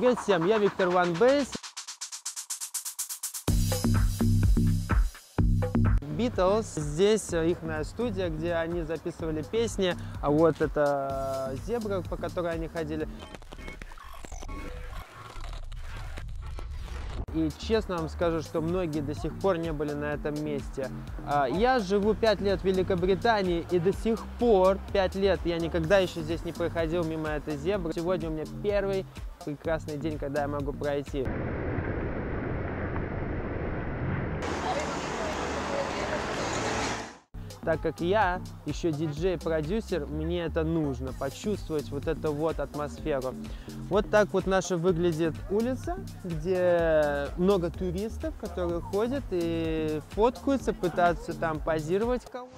Привет всем, я Виктор Ван Бейс. Beatles. Здесь их студия, где они записывали песни. А вот это зебра, по которой они ходили. И честно вам скажу, что многие до сих пор не были на этом месте. А, Я живу 5 лет в Великобритании, и до сих пор 5 лет я никогда еще здесь не проходил мимо этой зебры. Сегодня у меня первый прекрасный день, когда я могу пройти. Так как я еще диджей-продюсер, мне это нужно, почувствовать вот эту вот атмосферу. Вот так вот наша выглядит улица, где много туристов, которые ходят и фоткаются, пытаются там позировать кого-то.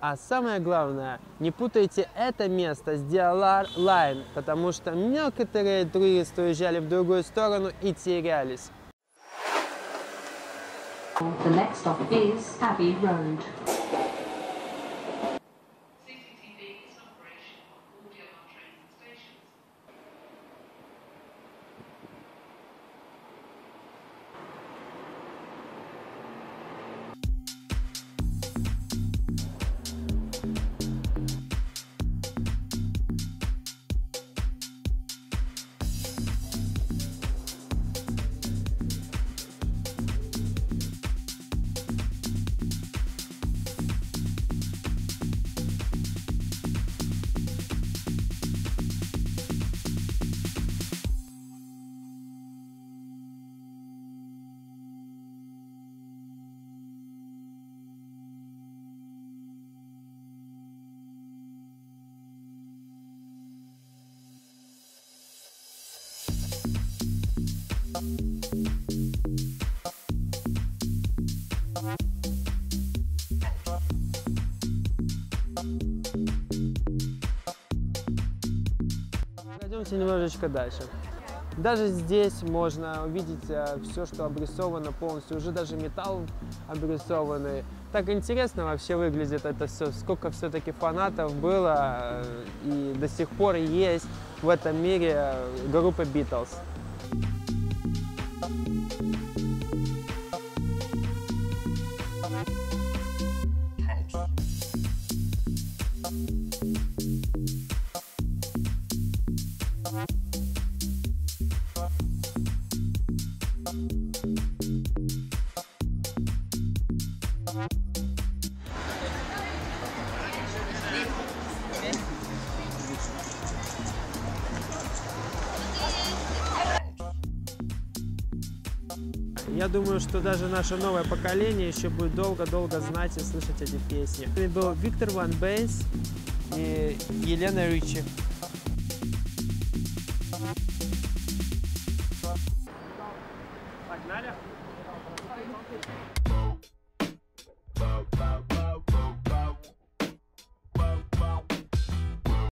А самое главное, не путайте это место с Диалар Лайн, потому что некоторые туристы уезжали в другую сторону и терялись. The next stop is Abbey Road. Пройдемте немножечко дальше. Даже здесь можно увидеть все, что обрисовано полностью, уже даже металл обрисованный. Так интересно вообще выглядит это все, сколько все-таки фанатов было э, и до сих пор есть в этом мире группы Beatles. Я думаю, что даже наше новое поколение еще будет долго-долго знать и слышать эти песни. Это был Виктор Ван Бейс и Елена Ричи. Погнали!